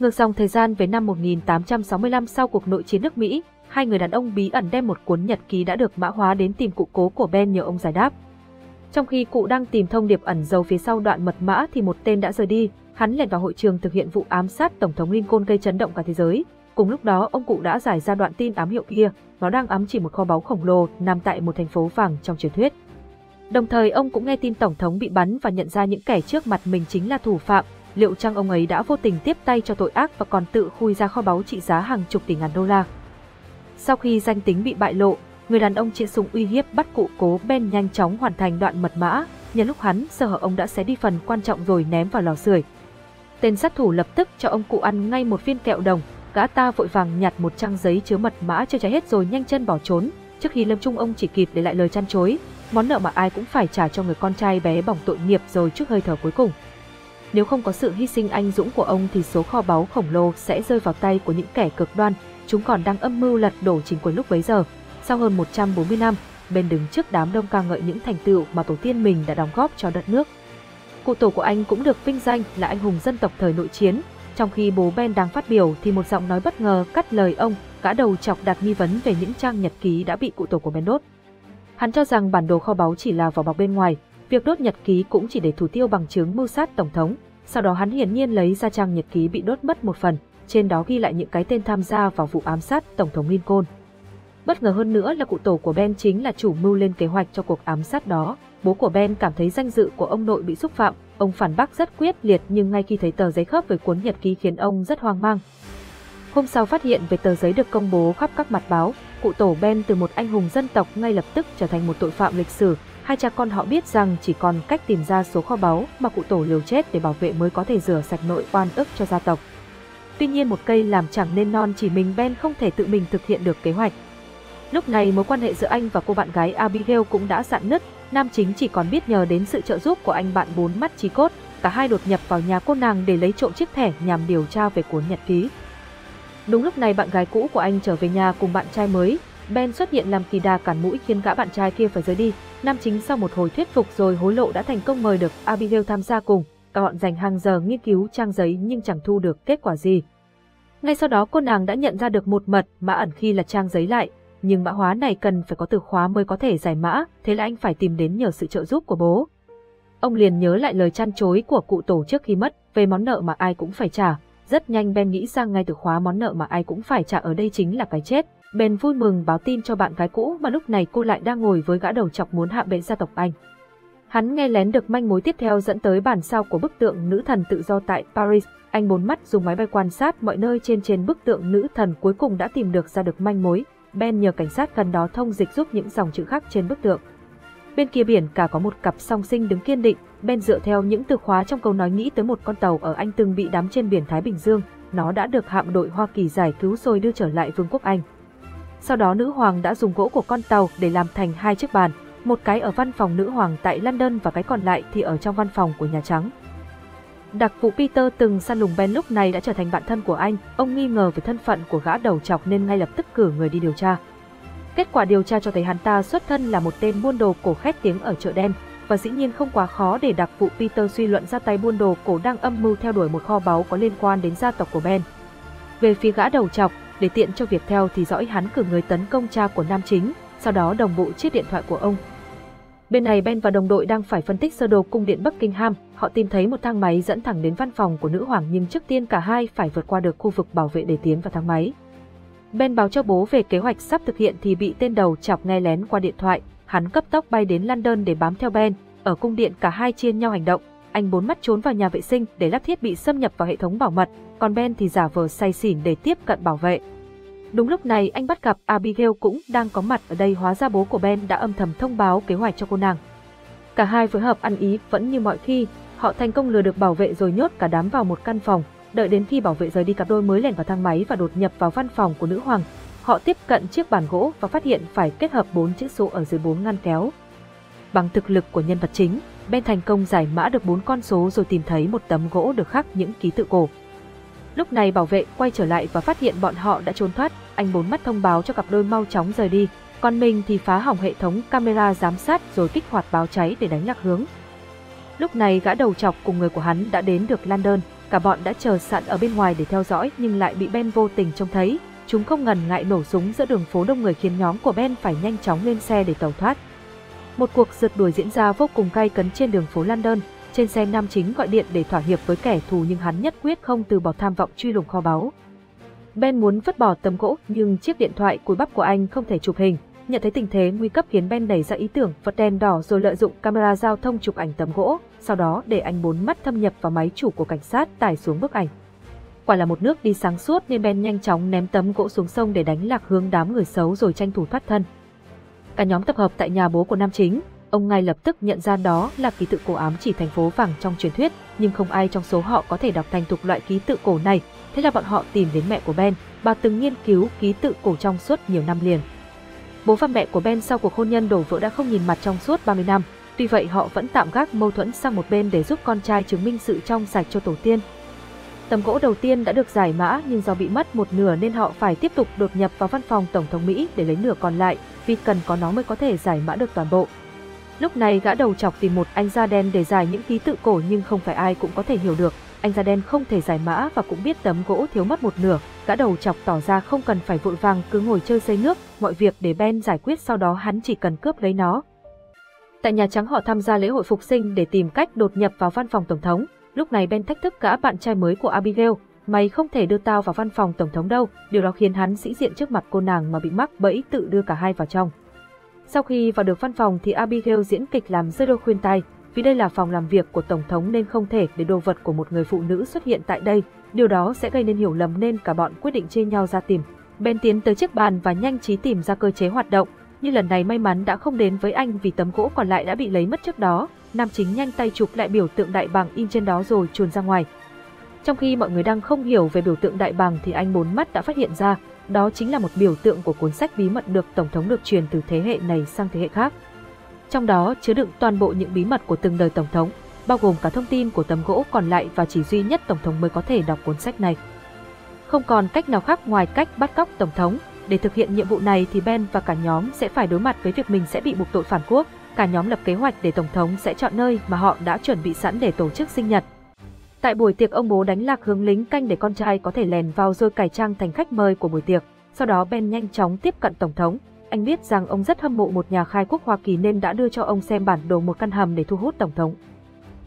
Ngược dòng thời gian về năm 1865 sau cuộc nội chiến nước Mỹ, hai người đàn ông bí ẩn đem một cuốn nhật ký đã được mã hóa đến tìm cụ cố của Ben nhờ ông giải đáp. Trong khi cụ đang tìm thông điệp ẩn giấu phía sau đoạn mật mã thì một tên đã rời đi, hắn lẻn vào hội trường thực hiện vụ ám sát Tổng thống Lincoln gây chấn động cả thế giới. Cùng lúc đó, ông cụ đã giải ra đoạn tin ám hiệu kia, nó đang ám chỉ một kho báu khổng lồ nằm tại một thành phố vàng trong truyền thuyết. Đồng thời ông cũng nghe tin Tổng thống bị bắn và nhận ra những kẻ trước mặt mình chính là thủ phạm, liệu chăng ông ấy đã vô tình tiếp tay cho tội ác và còn tự khui ra kho báu trị giá hàng chục tỷ ngàn đô la. Sau khi danh tính bị bại lộ, người đàn ông chĩa súng uy hiếp bắt cụ cố Ben nhanh chóng hoàn thành đoạn mật mã, nhân lúc hắn sơ hở ông đã xé đi phần quan trọng rồi ném vào lò sưởi. Tên sát thủ lập tức cho ông cụ ăn ngay một viên kẹo đồng, gã ta vội vàng nhặt một trang giấy chứa mật mã chưa cháy hết rồi nhanh chân bỏ trốn, trước khi lâm trung ông chỉ kịp để lại lời chăn chối, món nợ mà ai cũng phải trả cho người con trai bé bỏng tội nghiệp rồi trước hơi thở cuối cùng. Nếu không có sự hy sinh anh dũng của ông thì số kho báu khổng lồ sẽ rơi vào tay của những kẻ cực đoan, chúng còn đang âm mưu lật đổ chính quyền lúc bấy giờ. Sau hơn 140 năm, bên đứng trước đám đông ca ngợi những thành tựu mà tổ tiên mình đã đóng góp cho đất nước. Cụ tổ của anh cũng được vinh danh là anh hùng dân tộc thời nội chiến. Trong khi bố Ben đang phát biểu thì một giọng nói bất ngờ cắt lời ông, gã đầu chọc đặt nghi vấn về những trang nhật ký đã bị cụ tổ của Ben đốt. Hắn cho rằng bản đồ kho báu chỉ là vỏ bọc bên ngoài, việc đốt nhật ký cũng chỉ để thủ tiêu bằng chứng mưu sát tổng thống. Sau đó hắn hiển nhiên lấy ra trang nhật ký bị đốt mất một phần, trên đó ghi lại những cái tên tham gia vào vụ ám sát tổng thống Lincoln. Bất ngờ hơn nữa là cụ tổ của Ben chính là chủ mưu lên kế hoạch cho cuộc ám sát đó. Bố của Ben cảm thấy danh dự của ông nội bị xúc phạm, ông phản bác rất quyết liệt nhưng ngay khi thấy tờ giấy khớp với cuốn nhật ký khiến ông rất hoang mang. Hôm sau phát hiện về tờ giấy được công bố khắp các mặt báo, cụ tổ Ben từ một anh hùng dân tộc ngay lập tức trở thành một tội phạm lịch sử. Hai cha con họ biết rằng chỉ còn cách tìm ra số kho báu mà cụ tổ liều chết để bảo vệ mới có thể rửa sạch nội oan ức cho gia tộc. Tuy nhiên một cây làm chẳng nên non chỉ mình Ben không thể tự mình thực hiện được kế hoạch. Lúc này mối quan hệ giữa anh và cô bạn gái Abigail cũng đã dạn nứt, nam chính chỉ còn biết nhờ đến sự trợ giúp của anh bạn bốn mắt trí cốt, cả hai đột nhập vào nhà cô nàng để lấy trộm chiếc thẻ nhằm điều tra về cuốn nhật ký. Đúng lúc này bạn gái cũ của anh trở về nhà cùng bạn trai mới, Ben xuất hiện làm kỳ đà cản mũi khiến gã bạn trai kia phải rời đi. Nam chính sau một hồi thuyết phục rồi hối lộ đã thành công mời được Abigail tham gia cùng. Cả bọn dành hàng giờ nghiên cứu trang giấy nhưng chẳng thu được kết quả gì. Ngay sau đó cô nàng đã nhận ra được một mật mã ẩn khi là trang giấy lại, nhưng mã hóa này cần phải có từ khóa mới có thể giải mã, thế là anh phải tìm đến nhờ sự trợ giúp của bố. Ông liền nhớ lại lời chăn chối của cụ tổ trước khi mất về món nợ mà ai cũng phải trả. Rất nhanh Ben nghĩ sang ngay từ khóa món nợ mà ai cũng phải trả ở đây chính là cái chết. Ben vui mừng báo tin cho bạn gái cũ mà lúc này cô lại đang ngồi với gã đầu chọc muốn hạ bệ gia tộc anh. Hắn nghe lén được manh mối tiếp theo dẫn tới bản sao của bức tượng nữ thần tự do tại Paris. Anh bốn mắt dùng máy bay quan sát mọi nơi trên trên bức tượng nữ thần cuối cùng đã tìm được ra được manh mối. Ben nhờ cảnh sát gần đó thông dịch giúp những dòng chữ khác trên bức tượng. Bên kia biển cả có một cặp song sinh đứng kiên định, Ben dựa theo những từ khóa trong câu nói nghĩ tới một con tàu ở Anh từng bị đắm trên biển Thái Bình Dương, nó đã được hạm đội Hoa Kỳ giải cứu rồi đưa trở lại Vương quốc Anh. Sau đó nữ hoàng đã dùng gỗ của con tàu để làm thành hai chiếc bàn, một cái ở văn phòng nữ hoàng tại London và cái còn lại thì ở trong văn phòng của Nhà Trắng. Đặc vụ Peter từng săn lùng Ben lúc này đã trở thành bạn thân của anh, ông nghi ngờ về thân phận của gã đầu chọc nên ngay lập tức cử người đi điều tra. Kết quả điều tra cho thấy hắn ta xuất thân là một tên buôn đồ cổ khét tiếng ở chợ đen, và dĩ nhiên không quá khó để đặc vụ Peter suy luận ra tay buôn đồ cổ đang âm mưu theo đuổi một kho báu có liên quan đến gia tộc của Ben. Về phía gã đầu chọc, để tiện cho việc theo thì dõi hắn cử người tấn công cha của nam chính, sau đó đồng bộ chiếc điện thoại của ông. Bên này Ben và đồng đội đang phải phân tích sơ đồ cung điện Buckingham, họ tìm thấy một thang máy dẫn thẳng đến văn phòng của nữ hoàng nhưng trước tiên cả hai phải vượt qua được khu vực bảo vệ để tiến vào thang máy. Ben báo cho bố về kế hoạch sắp thực hiện thì bị tên đầu chọc nghe lén qua điện thoại, hắn cấp tốc bay đến London để bám theo Ben, ở cung điện cả hai chia nhau hành động, anh bốn mắt trốn vào nhà vệ sinh để lắp thiết bị xâm nhập vào hệ thống bảo mật, còn Ben thì giả vờ say xỉn để tiếp cận bảo vệ. Đúng lúc này anh bắt gặp Abigail cũng đang có mặt ở đây hóa ra bố của Ben đã âm thầm thông báo kế hoạch cho cô nàng. Cả hai phối hợp ăn ý vẫn như mọi khi, họ thành công lừa được bảo vệ rồi nhốt cả đám vào một căn phòng, đợi đến khi bảo vệ rời đi cặp đôi mới lẻn vào thang máy và đột nhập vào văn phòng của nữ hoàng. Họ tiếp cận chiếc bàn gỗ và phát hiện phải kết hợp bốn chữ số ở dưới bốn ngăn kéo. Bằng thực lực của nhân vật chính, Ben thành công giải mã được bốn con số rồi tìm thấy một tấm gỗ được khắc những ký tự cổ. Lúc này bảo vệ quay trở lại và phát hiện bọn họ đã trốn thoát, anh bốn mắt thông báo cho cặp đôi mau chóng rời đi, còn mình thì phá hỏng hệ thống camera giám sát rồi kích hoạt báo cháy để đánh lạc hướng. Lúc này gã đầu chọc cùng người của hắn đã đến được London, cả bọn đã chờ sẵn ở bên ngoài để theo dõi, nhưng lại bị Ben vô tình trông thấy. Chúng không ngần ngại nổ súng giữa đường phố đông người khiến nhóm của Ben phải nhanh chóng lên xe để tẩu thoát. Một cuộc rượt đuổi diễn ra vô cùng cay cấn trên đường phố London. Trên xe nam chính gọi điện để thỏa hiệp với kẻ thù nhưng hắn nhất quyết không từ bỏ tham vọng truy lùng kho báu. Ben muốn vứt bỏ tấm gỗ, nhưng chiếc điện thoại cùi bắp của anh không thể chụp hình. Nhận thấy tình thế nguy cấp khiến Ben nảy ra ý tưởng vật đèn đỏ rồi lợi dụng camera giao thông chụp ảnh tấm gỗ, sau đó để anh bốn mắt thâm nhập vào máy chủ của cảnh sát tải xuống bức ảnh. Quả là một nước đi sáng suốt nên Ben nhanh chóng ném tấm gỗ xuống sông để đánh lạc hướng đám người xấu rồi tranh thủ thoát thân. Cả nhóm tập hợp tại nhà bố của nam chính, ông ngay lập tức nhận ra đó là ký tự cổ ám chỉ thành phố vàng trong truyền thuyết, nhưng không ai trong số họ có thể đọc thành thục loại ký tự cổ này, thế là bọn họ tìm đến mẹ của Ben, bà từng nghiên cứu ký tự cổ trong suốt nhiều năm liền. Bố và mẹ của Ben sau cuộc hôn nhân đổ vỡ đã không nhìn mặt trong suốt 30 năm, tuy vậy họ vẫn tạm gác mâu thuẫn sang một bên để giúp con trai chứng minh sự trong sạch cho tổ tiên. Tấm gỗ đầu tiên đã được giải mã nhưng do bị mất một nửa nên họ phải tiếp tục đột nhập vào văn phòng Tổng thống Mỹ để lấy nửa còn lại, vì cần có nó mới có thể giải mã được toàn bộ. Lúc này gã đầu chọc tìm một anh da đen để giải những ký tự cổ nhưng không phải ai cũng có thể hiểu được. Anh da đen không thể giải mã và cũng biết tấm gỗ thiếu mất một nửa. Gã đầu chọc tỏ ra không cần phải vội vàng cứ ngồi chơi dây nước, mọi việc để Ben giải quyết sau đó hắn chỉ cần cướp lấy nó. Tại Nhà Trắng họ tham gia lễ hội phục sinh để tìm cách đột nhập vào văn phòng Tổng thống. Lúc này Ben thách thức gã bạn trai mới của Abigail, mày không thể đưa tao vào văn phòng Tổng thống đâu, điều đó khiến hắn sĩ diện trước mặt cô nàng mà bị mắc bẫy tự đưa cả hai vào trong. Sau khi vào được văn phòng thì Abigail diễn kịch làm rơi đôi khuyên tai, vì đây là phòng làm việc của Tổng thống nên không thể để đồ vật của một người phụ nữ xuất hiện tại đây, điều đó sẽ gây nên hiểu lầm nên cả bọn quyết định chia nhau ra tìm. Ben tiến tới chiếc bàn và nhanh trí tìm ra cơ chế hoạt động, nhưng lần này may mắn đã không đến với anh vì tấm gỗ còn lại đã bị lấy mất trước đó. Nam chính nhanh tay chụp lại biểu tượng đại bàng in trên đó rồi chuồn ra ngoài. Trong khi mọi người đang không hiểu về biểu tượng đại bàng thì anh bốn mắt đã phát hiện ra, đó chính là một biểu tượng của cuốn sách bí mật được Tổng thống được truyền từ thế hệ này sang thế hệ khác. Trong đó chứa đựng toàn bộ những bí mật của từng đời Tổng thống, bao gồm cả thông tin của tấm gỗ còn lại và chỉ duy nhất Tổng thống mới có thể đọc cuốn sách này. Không còn cách nào khác ngoài cách bắt cóc Tổng thống, để thực hiện nhiệm vụ này thì Ben và cả nhóm sẽ phải đối mặt với việc mình sẽ bị buộc tội phản quốc. Cả nhóm lập kế hoạch để Tổng thống sẽ chọn nơi mà họ đã chuẩn bị sẵn để tổ chức sinh nhật. Tại buổi tiệc ông bố đánh lạc hướng lính canh để con trai có thể lèn vào rồi cải trang thành khách mời của buổi tiệc. Sau đó Ben nhanh chóng tiếp cận Tổng thống. Anh biết rằng ông rất hâm mộ một nhà khai quốc Hoa Kỳ nên đã đưa cho ông xem bản đồ một căn hầm để thu hút Tổng thống.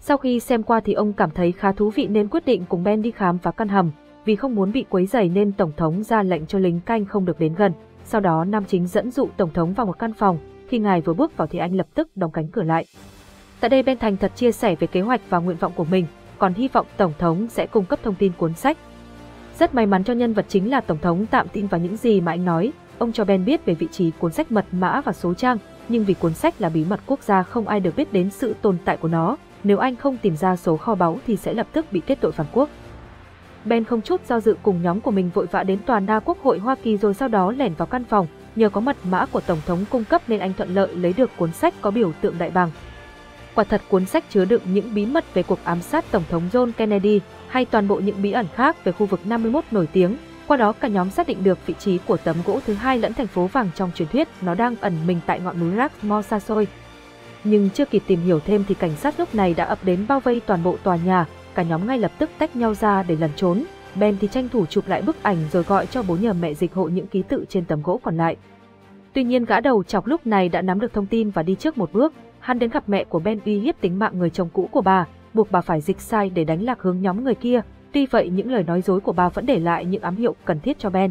Sau khi xem qua thì ông cảm thấy khá thú vị nên quyết định cùng Ben đi khám phá căn hầm. Vì không muốn bị quấy rầy nên Tổng thống ra lệnh cho lính canh không được đến gần. Sau đó Nam Chính dẫn dụ Tổng thống vào một căn phòng. Khi ngài vừa bước vào thì anh lập tức đóng cánh cửa lại. Tại đây Ben thành thật chia sẻ về kế hoạch và nguyện vọng của mình, còn hy vọng Tổng thống sẽ cung cấp thông tin cuốn sách. Rất may mắn cho nhân vật chính là Tổng thống tạm tin vào những gì mà anh nói, ông cho Ben biết về vị trí cuốn sách mật mã và số trang, nhưng vì cuốn sách là bí mật quốc gia không ai được biết đến sự tồn tại của nó, nếu anh không tìm ra số kho báu thì sẽ lập tức bị kết tội phản quốc. Ben không chút do dự cùng nhóm của mình vội vã đến tòa đa quốc hội Hoa Kỳ rồi sau đó lẻn vào căn phòng, nhờ có mật mã của Tổng thống cung cấp nên anh thuận lợi lấy được cuốn sách có biểu tượng đại bàng. Quả thật cuốn sách chứa đựng những bí mật về cuộc ám sát Tổng thống John Kennedy hay toàn bộ những bí ẩn khác về khu vực 51 nổi tiếng. Qua đó cả nhóm xác định được vị trí của tấm gỗ thứ hai lẫn thành phố vàng trong truyền thuyết, nó đang ẩn mình tại ngọn núi Rushmore xa xôi. Nhưng chưa kịp tìm hiểu thêm thì cảnh sát lúc này đã ập đến bao vây toàn bộ tòa nhà, cả nhóm ngay lập tức tách nhau ra để lẩn trốn. Ben thì tranh thủ chụp lại bức ảnh rồi gọi cho bố nhờ mẹ dịch hộ những ký tự trên tấm gỗ còn lại. Tuy nhiên gã đầu chọc lúc này đã nắm được thông tin và đi trước một bước, hắn đến gặp mẹ của Ben uy hiếp tính mạng người chồng cũ của bà, buộc bà phải dịch sai để đánh lạc hướng nhóm người kia. Tuy vậy những lời nói dối của bà vẫn để lại những ám hiệu cần thiết cho Ben.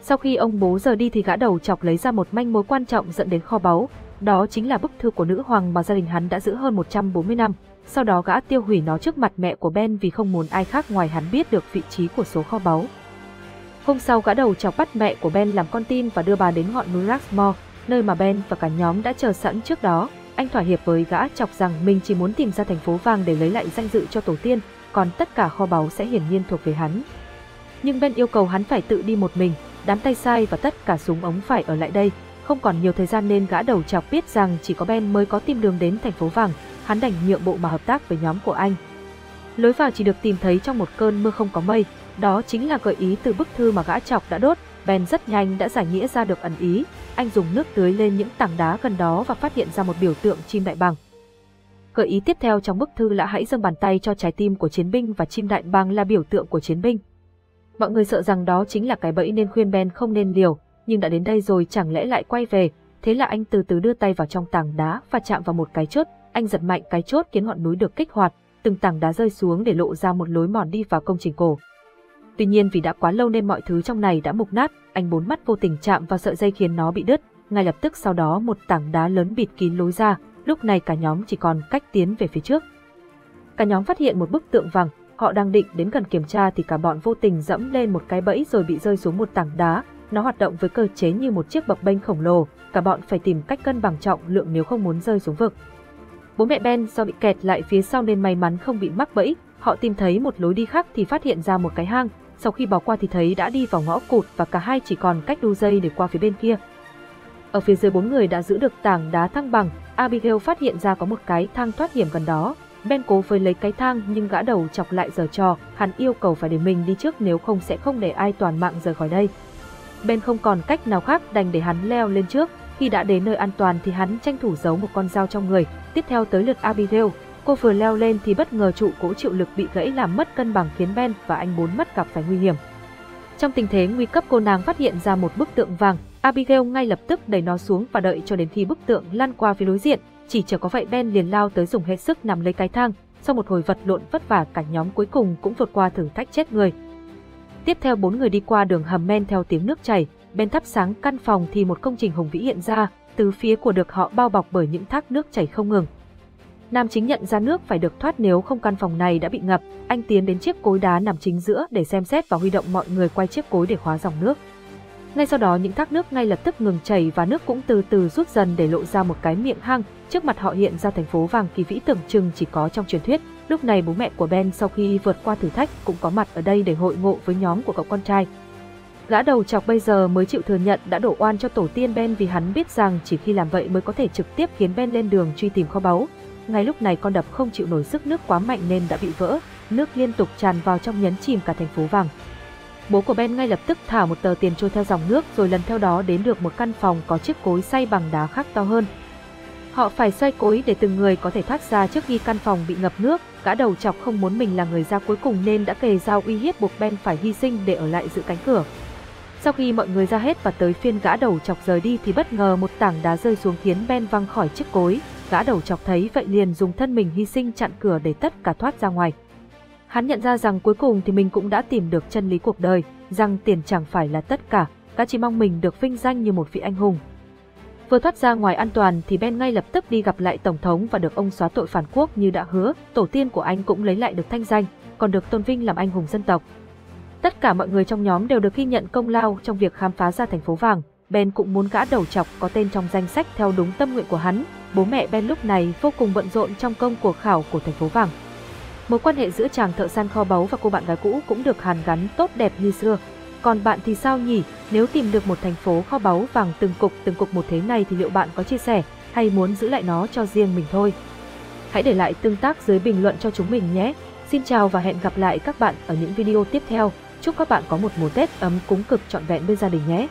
Sau khi ông bố giờ đi thì gã đầu chọc lấy ra một manh mối quan trọng dẫn đến kho báu, đó chính là bức thư của nữ hoàng mà gia đình hắn đã giữ hơn 140 năm. Sau đó gã tiêu hủy nó trước mặt mẹ của Ben vì không muốn ai khác ngoài hắn biết được vị trí của số kho báu. Hôm sau gã đầu chọc bắt mẹ của Ben làm con tin và đưa bà đến ngọn núi Rushmore, nơi mà Ben và cả nhóm đã chờ sẵn trước đó. Anh thỏa hiệp với gã chọc rằng mình chỉ muốn tìm ra thành phố vàng để lấy lại danh dự cho tổ tiên, còn tất cả kho báu sẽ hiển nhiên thuộc về hắn. Nhưng Ben yêu cầu hắn phải tự đi một mình, đám tay sai và tất cả súng ống phải ở lại đây. Không còn nhiều thời gian nên gã đầu chọc biết rằng chỉ có Ben mới có tìm đường đến thành phố vàng, hắn đành nhượng bộ mà hợp tác với nhóm của anh. Lối vào chỉ được tìm thấy trong một cơn mưa không có mây, đó chính là gợi ý từ bức thư mà gã chọc đã đốt. Ben rất nhanh đã giải nghĩa ra được ẩn ý, anh dùng nước tưới lên những tảng đá gần đó và phát hiện ra một biểu tượng chim đại bàng. Gợi ý tiếp theo trong bức thư là hãy dâng bàn tay cho trái tim của chiến binh và chim đại bàng là biểu tượng của chiến binh. Mọi người sợ rằng đó chính là cái bẫy nên khuyên Ben không nên liều, nhưng đã đến đây rồi chẳng lẽ lại quay về, thế là anh từ từ đưa tay vào trong tảng đá và chạm vào một cái chốt, anh giật mạnh cái chốt khiến ngọn núi được kích hoạt, từng tảng đá rơi xuống để lộ ra một lối mòn đi vào công trình cổ. Tuy nhiên vì đã quá lâu nên mọi thứ trong này đã mục nát, anh bốn mắt vô tình chạm vào sợi dây khiến nó bị đứt, ngay lập tức sau đó một tảng đá lớn bịt kín lối ra, lúc này cả nhóm chỉ còn cách tiến về phía trước. Cả nhóm phát hiện một bức tượng vàng, họ đang định đến gần kiểm tra thì cả bọn vô tình dẫm lên một cái bẫy rồi bị rơi xuống một tảng đá, nó hoạt động với cơ chế như một chiếc bập bênh khổng lồ, cả bọn phải tìm cách cân bằng trọng lượng nếu không muốn rơi xuống vực. Bố mẹ Ben do bị kẹt lại phía sau nên may mắn không bị mắc bẫy, họ tìm thấy một lối đi khác thì phát hiện ra một cái hang, sau khi bỏ qua thì thấy đã đi vào ngõ cụt và cả hai chỉ còn cách đu dây để qua phía bên kia. Ở phía dưới bốn người đã giữ được tảng đá thăng bằng, Abigail phát hiện ra có một cái thang thoát hiểm gần đó. Ben cố với lấy cái thang nhưng gã đầu chọc lại giờ trò, hắn yêu cầu phải để mình đi trước nếu không sẽ không để ai toàn mạng rời khỏi đây. Ben không còn cách nào khác đành để hắn leo lên trước, khi đã đến nơi an toàn thì hắn tranh thủ giấu một con dao trong người, tiếp theo tới lượt Abigail. Cô vừa leo lên thì bất ngờ trụ cỗ chịu lực bị gãy làm mất cân bằng khiến Ben và anh bốn mất gặp phải nguy hiểm. Trong tình thế nguy cấp cô nàng phát hiện ra một bức tượng vàng, Abigail ngay lập tức đẩy nó xuống và đợi cho đến khi bức tượng lăn qua phía đối diện, chỉ chờ có vậy Ben liền lao tới dùng hết sức nằm lấy cái thang, sau một hồi vật lộn vất vả cả nhóm cuối cùng cũng vượt qua thử thách chết người. Tiếp theo bốn người đi qua đường hầm men theo tiếng nước chảy, bên thắp sáng căn phòng thì một công trình hùng vĩ hiện ra, từ phía của được họ bao bọc bởi những thác nước chảy không ngừng. Nam chính nhận ra nước phải được thoát nếu không căn phòng này đã bị ngập, anh tiến đến chiếc cối đá nằm chính giữa để xem xét và huy động mọi người quay chiếc cối để khóa dòng nước. Ngay sau đó những thác nước ngay lập tức ngừng chảy và nước cũng từ từ rút dần để lộ ra một cái miệng hang, trước mặt họ hiện ra thành phố vàng kỳ vĩ tưởng chừng chỉ có trong truyền thuyết. Lúc này bố mẹ của Ben sau khi vượt qua thử thách cũng có mặt ở đây để hội ngộ với nhóm của cậu con trai. Gã đầu chọc bây giờ mới chịu thừa nhận đã đổ oan cho tổ tiên Ben vì hắn biết rằng chỉ khi làm vậy mới có thể trực tiếp khiến Ben lên đường truy tìm kho báu. Ngay lúc này con đập không chịu nổi sức nước quá mạnh nên đã bị vỡ, nước liên tục tràn vào trong nhấn chìm cả thành phố vàng. Bố của Ben ngay lập tức thả một tờ tiền trôi theo dòng nước rồi lần theo đó đến được một căn phòng có chiếc cối xay bằng đá khác to hơn. Họ phải xoay cối để từng người có thể thoát ra trước khi căn phòng bị ngập nước, gã đầu chọc không muốn mình là người ra cuối cùng nên đã kề dao uy hiếp buộc Ben phải hy sinh để ở lại giữ cánh cửa. Sau khi mọi người ra hết và tới phiên gã đầu chọc rời đi thì bất ngờ một tảng đá rơi xuống khiến Ben văng khỏi chiếc cối, gã đầu chọc thấy vậy liền dùng thân mình hy sinh chặn cửa để tất cả thoát ra ngoài. Hắn nhận ra rằng cuối cùng thì mình cũng đã tìm được chân lý cuộc đời, rằng tiền chẳng phải là tất cả, Cả chỉ mong mình được vinh danh như một vị anh hùng. Vừa thoát ra ngoài an toàn thì Ben ngay lập tức đi gặp lại Tổng thống và được ông xóa tội phản quốc như đã hứa, tổ tiên của anh cũng lấy lại được thanh danh, còn được tôn vinh làm anh hùng dân tộc. Tất cả mọi người trong nhóm đều được ghi nhận công lao trong việc khám phá ra thành phố vàng. Ben cũng muốn gã đầu chọc có tên trong danh sách theo đúng tâm nguyện của hắn. Bố mẹ Ben lúc này vô cùng bận rộn trong công cuộc khảo của thành phố vàng. Mối quan hệ giữa chàng thợ săn kho báu và cô bạn gái cũ cũng được hàn gắn tốt đẹp như xưa. Còn bạn thì sao nhỉ? Nếu tìm được một thành phố kho báu vàng từng cục từng cục một thế này thì liệu bạn có chia sẻ hay muốn giữ lại nó cho riêng mình thôi? Hãy để lại tương tác dưới bình luận cho chúng mình nhé. Xin chào và hẹn gặp lại các bạn ở những video tiếp theo. Chúc các bạn có một mùa Tết ấm cúng cực trọn vẹn bên gia đình nhé.